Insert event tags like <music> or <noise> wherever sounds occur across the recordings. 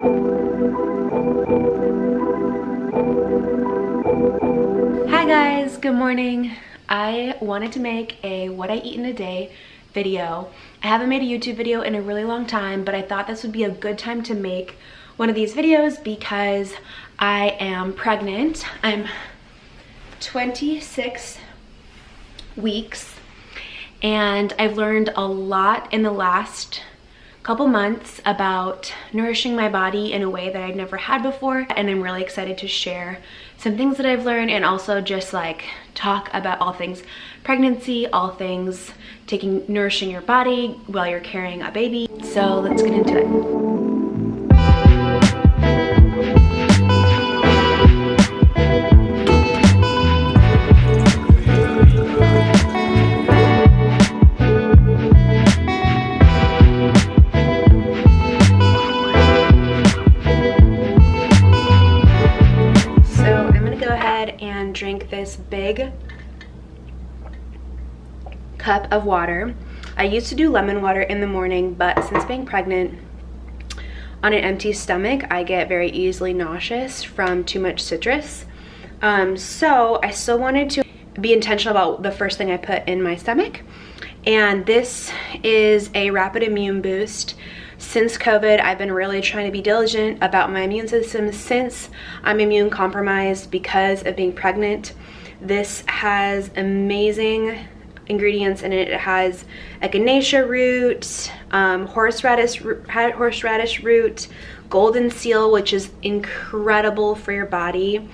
Hi guys, good morning. I wanted to make a what I eat in a day video. I haven't made a YouTube video in a really long time, but I thought this would be a good time to make one of these videos because I am pregnant. I'm 26 weeks and I've learned a lot in the last couple months about nourishing my body in a way that I'd never had before and I'm really excited to share some things that I've learned and also just like talk about all things pregnancy, all things taking nourishing your body while you're carrying a baby. So let's get into it. Cup of water. I used to do lemon water in the morning, but since being pregnant, on an empty stomach, I get very easily nauseous from too much citrus. Um, so I still wanted to be intentional about the first thing I put in my stomach. And this is a rapid immune boost. Since COVID, I've been really trying to be diligent about my immune system since I'm immune compromised because of being pregnant. This has amazing ingredients in it. It has echinacea root, um, horseradish, horseradish root, golden seal, which is incredible for your body,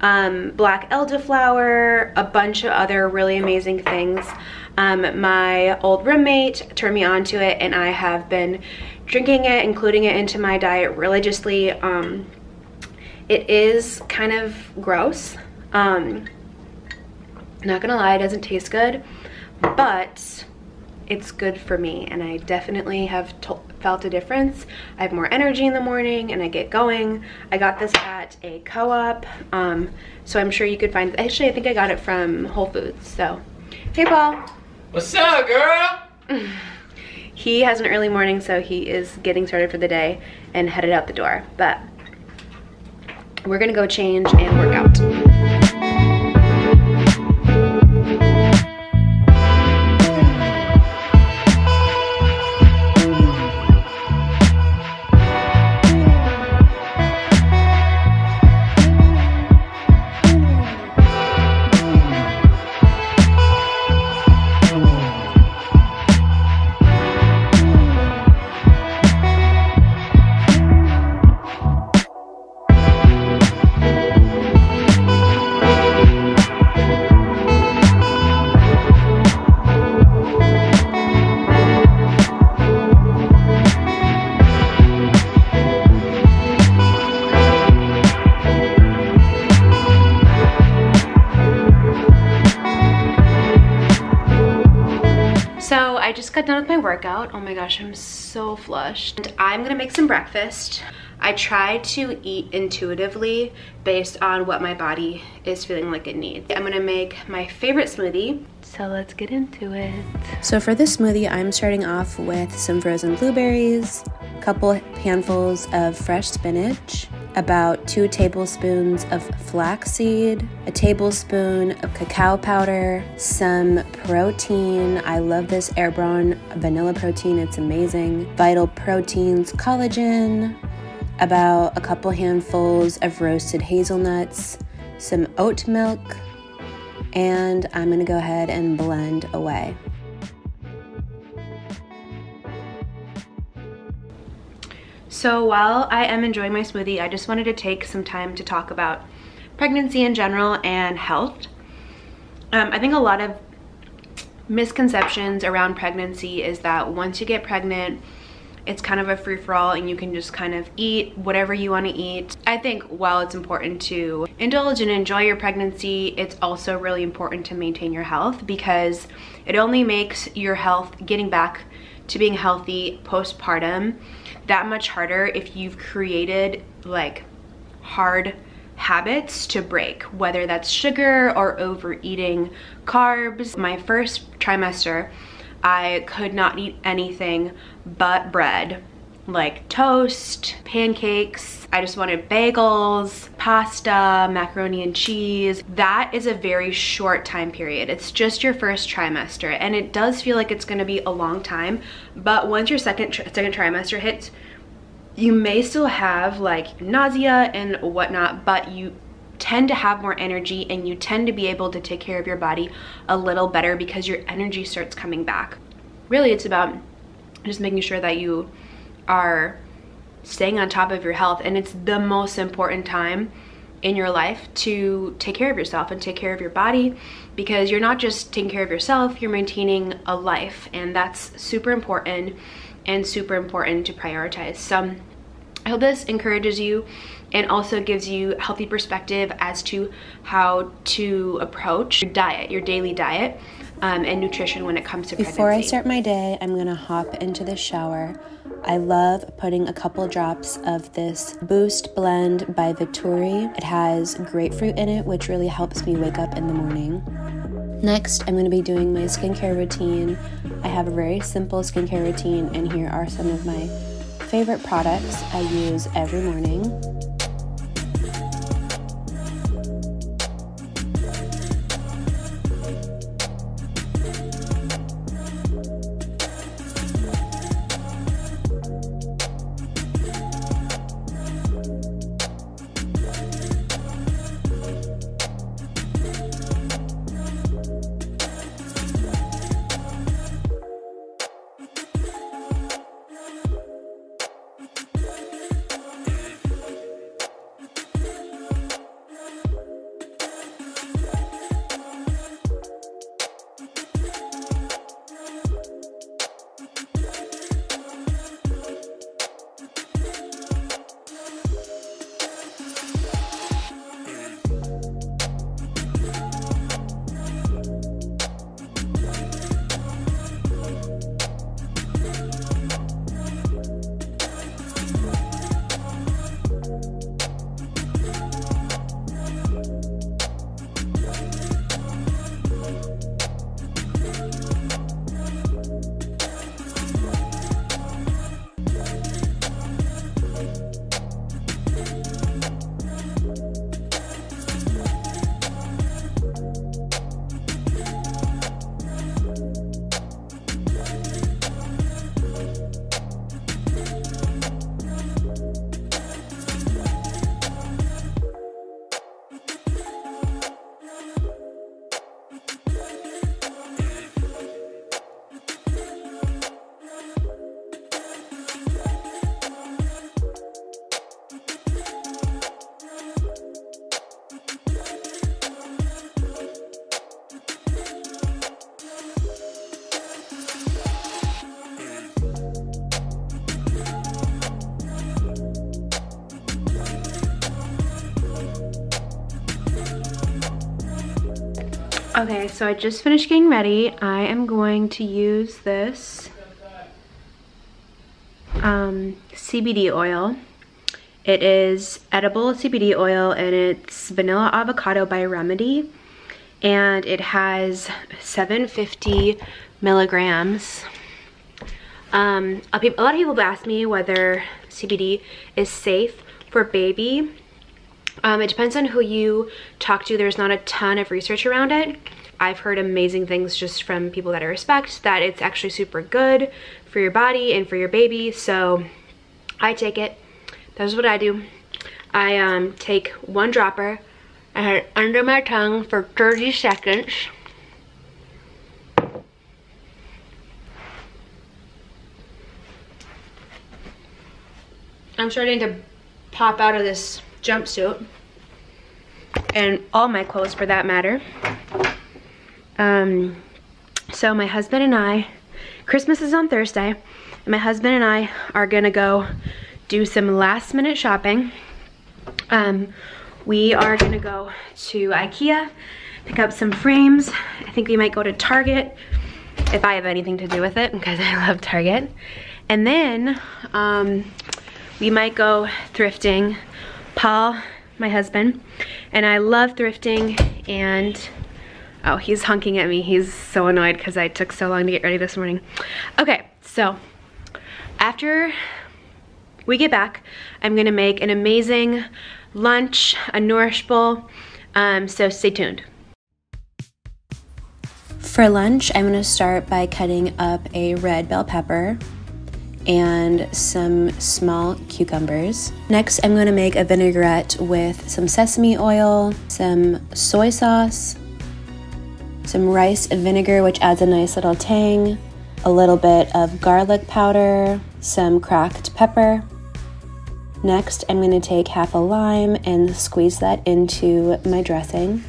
um, black elderflower, a bunch of other really amazing things. Um, my old roommate turned me on to it and I have been drinking it, including it into my diet religiously. Um, it is kind of gross. Um, not gonna lie, it doesn't taste good, but it's good for me and I definitely have felt a difference. I have more energy in the morning and I get going. I got this at a co-op, um, so I'm sure you could find, actually I think I got it from Whole Foods, so. Hey Paul. What's up girl? <sighs> he has an early morning so he is getting started for the day and headed out the door, but we're gonna go change and work out. Got done with my workout. Oh my gosh, I'm so flushed. And I'm gonna make some breakfast. I try to eat intuitively based on what my body is feeling like it needs. I'm gonna make my favorite smoothie. So let's get into it. So for this smoothie, I'm starting off with some frozen blueberries, a couple handfuls of fresh spinach, about two tablespoons of flaxseed, a tablespoon of cacao powder, some protein. I love this Airborne vanilla protein, it's amazing. Vital proteins, collagen, about a couple handfuls of roasted hazelnuts, some oat milk, and I'm gonna go ahead and blend away. So while I am enjoying my smoothie, I just wanted to take some time to talk about pregnancy in general and health. Um, I think a lot of misconceptions around pregnancy is that once you get pregnant, it's kind of a free-for-all and you can just kind of eat whatever you want to eat. I think while it's important to indulge and enjoy your pregnancy, it's also really important to maintain your health because it only makes your health getting back to being healthy postpartum that much harder if you've created like hard habits to break, whether that's sugar or overeating carbs. My first trimester, I could not eat anything but bread like toast, pancakes. I just wanted bagels, pasta, macaroni and cheese. That is a very short time period. It's just your first trimester and it does feel like it's gonna be a long time, but once your second, second trimester hits, you may still have like nausea and whatnot, but you tend to have more energy and you tend to be able to take care of your body a little better because your energy starts coming back. Really, it's about just making sure that you are staying on top of your health and it's the most important time in your life to take care of yourself and take care of your body because you're not just taking care of yourself, you're maintaining a life and that's super important and super important to prioritize. So I hope this encourages you and also gives you healthy perspective as to how to approach your diet, your daily diet um, and nutrition when it comes to Before. I start my day, I'm gonna hop into the shower. I love putting a couple drops of this Boost blend by Vitruvi. It has grapefruit in it, which really helps me wake up in the morning. Next, I'm to be doing my skincare routine. I have a very simple skincare routine, and here are some of my favorite products I use every morning. Okay, so I just finished getting ready. I am going to use this um, CBD oil. It is edible CBD oil and it's vanilla avocado by Remedy. And it has 750 milligrams. Um, a lot of people have asked me whether CBD is safe for baby um, it depends on who you talk to. There's not a ton of research around it. I've heard amazing things just from people that I respect that it's actually super good for your body and for your baby. So I take it. That's what I do. I um, take one dropper and under my tongue for 30 seconds. I'm starting to pop out of this jumpsuit and all my clothes for that matter. Um, so my husband and I, Christmas is on Thursday, and my husband and I are gonna go do some last minute shopping. Um, we are gonna go to Ikea, pick up some frames. I think we might go to Target if I have anything to do with it <laughs> because I love Target. And then um, we might go thrifting Paul, my husband, and I love thrifting and oh, he's honking at me. He's so annoyed because I took so long to get ready this morning. Okay, so after we get back, I'm gonna make an amazing lunch, a nourish bowl, um, so stay tuned. For lunch, I'm gonna start by cutting up a red bell pepper and some small cucumbers. Next, I'm gonna make a vinaigrette with some sesame oil, some soy sauce, some rice vinegar, which adds a nice little tang, a little bit of garlic powder, some cracked pepper. Next, I'm going to take half a lime and squeeze that into my dressing.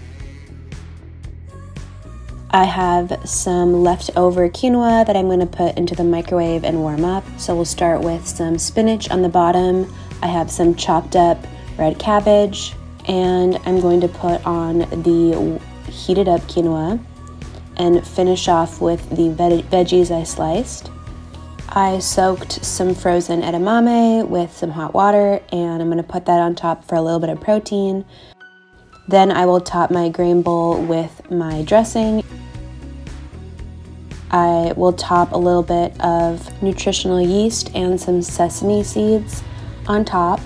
I have some leftover quinoa that I'm going to put into the microwave and warm up. So we'll start with some spinach on the bottom. I have some chopped up red cabbage, and I'm going to put on the heated up quinoa and finish off with the veg- veggies I sliced. I soaked some frozen edamame with some hot water and I'm going to put that on top for a little bit of protein. Then I will top my grain bowl with my dressing. I will top a little bit of nutritional yeast and some sesame seeds on top.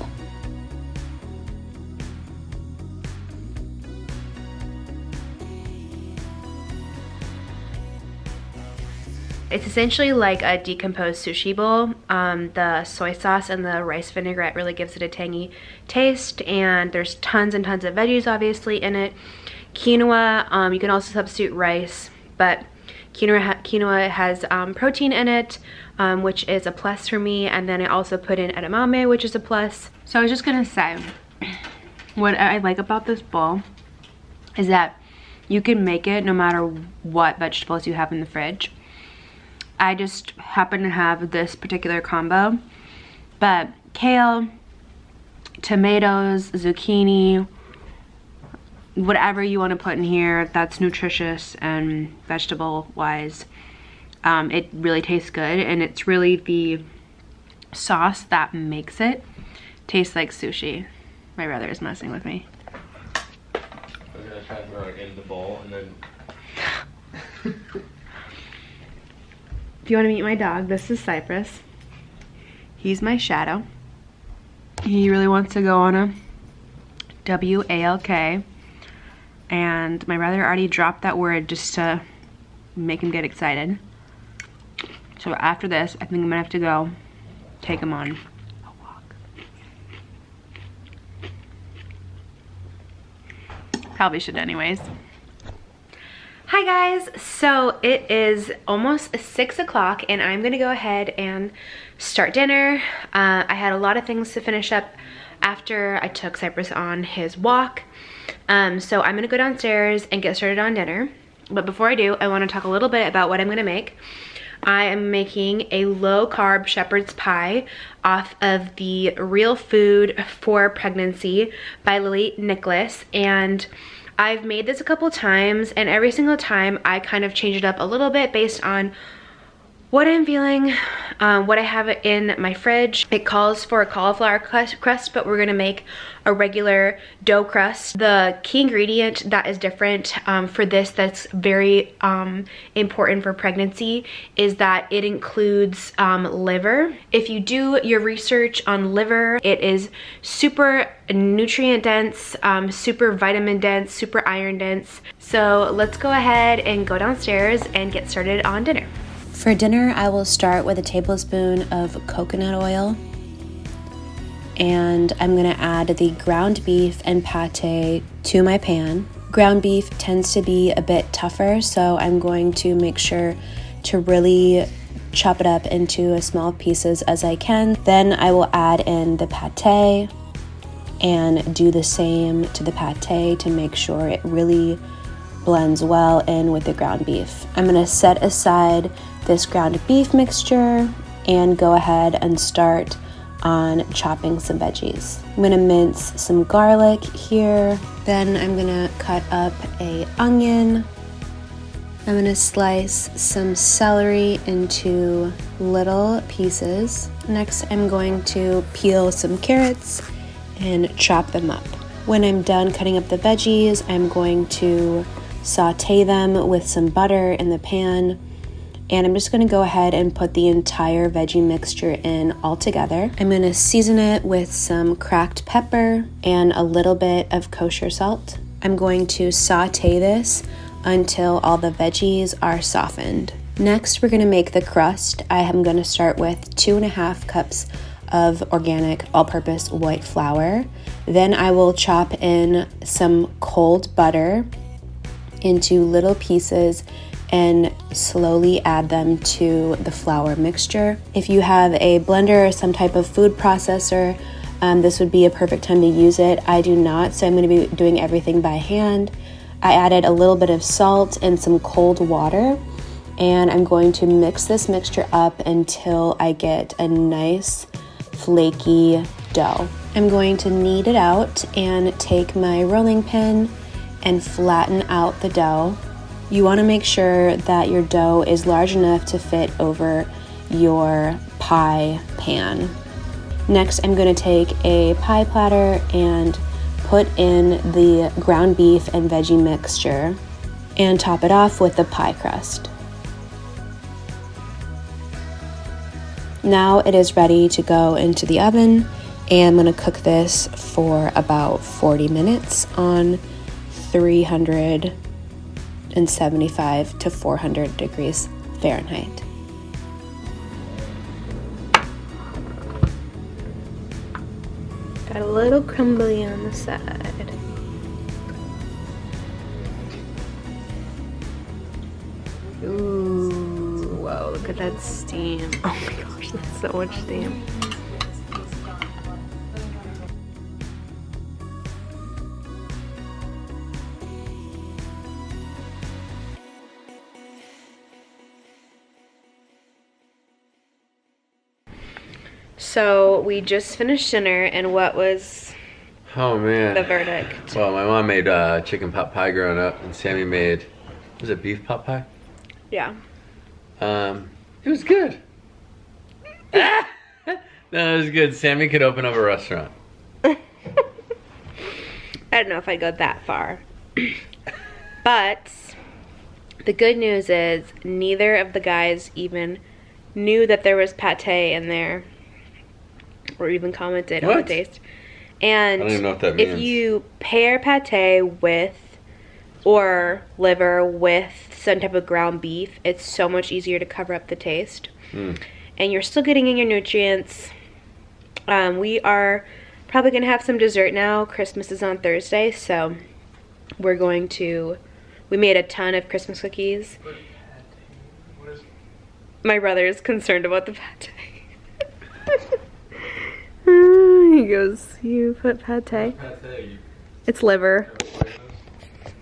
It's essentially like a decomposed sushi bowl. Um, the soy sauce and the rice vinaigrette really gives it a tangy taste and there's tons and tons of veggies obviously in it. Quinoa, um, you can also substitute rice, but quinoa, ha quinoa has um, protein in it, um, which is a plus for me. And then I also put in edamame, which is a plus. So I was just gonna say, what I like about this bowl is that you can make it no matter what vegetables you have in the fridge. I just happen to have this particular combo. But kale, tomatoes, zucchini, whatever you want to put in here that's nutritious and vegetable wise. Um, it really tastes good and it's really the sauce that makes it taste like sushi. My brother is messing with me. I'm gonna try to throw it in the bowl and then. <laughs> If you want to meet my dog, this is Cypress. He's my shadow. He really wants to go on a W-A-L-K. And my brother already dropped that word just to make him get excited. So after this, I think I'm gonna have to go take him on a walk. Probably should anyways. Hi guys, so it is almost six o'clock and I'm gonna go ahead and start dinner. Uh, I had a lot of things to finish up after I took Cypress on his walk. Um, so I'm gonna go downstairs and get started on dinner. But before I do, I wanna talk a little bit about what I'm gonna make. I am making a low carb shepherd's pie off of the Real Food for Pregnancy by Lily Nichols. And I've made this a couple times and every single time I kind of change it up a little bit based on what I'm feeling, um, what I have in my fridge. It calls for a cauliflower crust, but we're gonna make a regular dough crust. The key ingredient that is different um, for this that's very um, important for pregnancy is that it includes um, liver. If you do your research on liver, it is super nutrient dense, um, super vitamin dense, super iron dense. So let's go ahead and go downstairs and get started on dinner. For dinner, I will start with a tablespoon of coconut oil. And I'm gonna add the ground beef and pate to my pan. Ground beef tends to be a bit tougher, so I'm going to make sure to really chop it up into as small pieces as I can. Then I will add in the pate and do the same to the pate to make sure it really blends well in with the ground beef. I'm gonna set aside this ground beef mixture and go ahead and start on chopping some veggies. I'm gonna mince some garlic here. Then I'm gonna cut up a onion. I'm gonna slice some celery into little pieces. Next, I'm going to peel some carrots and chop them up. When I'm done cutting up the veggies, I'm going to saute them with some butter in the pan And I'm just gonna go ahead and put the entire veggie mixture in all together. I'm gonna season it with some cracked pepper and a little bit of kosher salt. I'm going to saute this until all the veggies are softened. Next, we're gonna make the crust. I am gonna start with two and a half cups of organic all purpose white flour. Then I will chop in some cold butter into little pieces and slowly add them to the flour mixture. If you have a blender or some type of food processor, um, this would be a perfect time to use it. I do not, so I'm going to be doing everything by hand. I added a little bit of salt and some cold water, and I'm going to mix this mixture up until I get a nice flaky dough. I'm going to knead it out and take my rolling pin and flatten out the dough. You want to make sure that your dough is large enough to fit over your pie pan. Next, I'm going to take a pie platter and put in the ground beef and veggie mixture and top it off with the pie crust. Now it is ready to go into the oven and I'm going to cook this for about 40 minutes on 375 to 400 degrees Fahrenheit. Got a little crumbly on the side. Ooh, whoa, look at that steam. Oh my gosh, that's so much steam. So we just finished dinner, and what was Oh man. the verdict? Well, my mom made uh, chicken pot pie growing up, and Sami made was it beef pot pie? Yeah. Um, it was good. <laughs> no, it was good. Sami could open up a restaurant. <laughs> I don't know if I go that far. <coughs> but the good news is neither of the guys even knew that there was pate in there or even commented on the taste. And I don't even know what that if you pair pate with or liver with some type of ground beef, it's so much easier to cover up the taste. Mm. And you're still getting in your nutrients. Um, we are probably going to have some dessert now. Christmas is on Thursday, so we're going to. We made a ton of Christmas cookies. My brother is concerned about the pate. <laughs> he goes, You put pate? It's liver.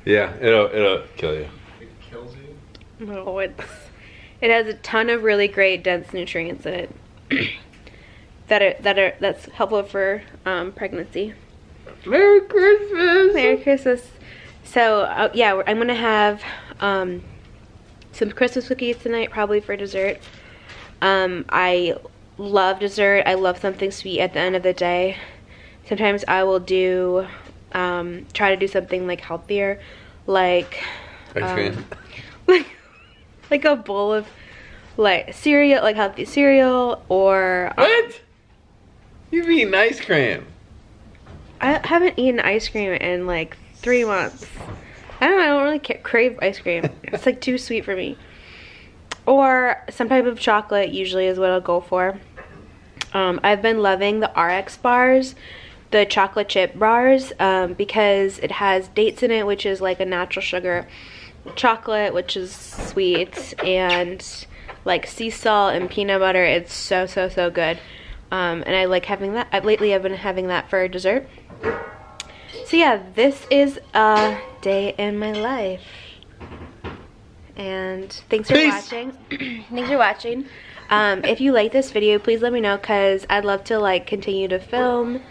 Yeah, it'll it'll kill you. It kills you. No, it's it has a ton of really great dense nutrients in it <clears throat> that are that are that's helpful for um, pregnancy. Merry Christmas. Merry Christmas. So uh, yeah, I'm gonna have um, some Christmas cookies tonight, probably for dessert. Um, I love dessert. I love something sweet at the end of the day. Sometimes I will do um, try to do something like healthier, like um, <laughs> like like a bowl of like cereal, like healthy cereal, or um, What? You've eaten ice cream. I haven't eaten ice cream in like three months. I don't know. I don't really crave ice cream. it's like too sweet for me. Or some type of chocolate usually is what I'll go for. Um, I've been loving the RX bars, the chocolate chip bars, um, because it has dates in it, which is like a natural sugar, chocolate, which is sweet, and like sea salt and peanut butter. It's so so so good. Um, and I like having that. I, lately, I've been having that for a dessert. So yeah, this is a day in my life. And thanks for Peace. watching. <clears throat> thanks for watching. Um, if you like this video, please let me know because I'd love to like continue to film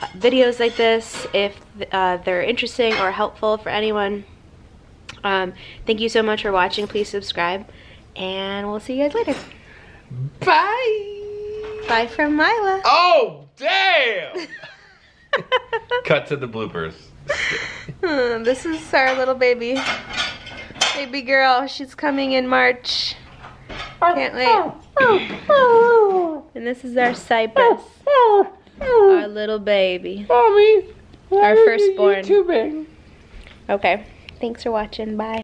uh, videos like this if uh, they're interesting or helpful for anyone. Um, thank you so much for watching. Please subscribe, and we'll see you guys later. Bye. Bye from Mila. Oh damn! <laughs> Cut to the bloopers. <laughs> This is our little baby. Baby girl. She's coming in March. Can't wait. And this is our Cypress. Our little baby. Mommy, Our firstborn. Too big. Okay. Thanks for watching. Bye.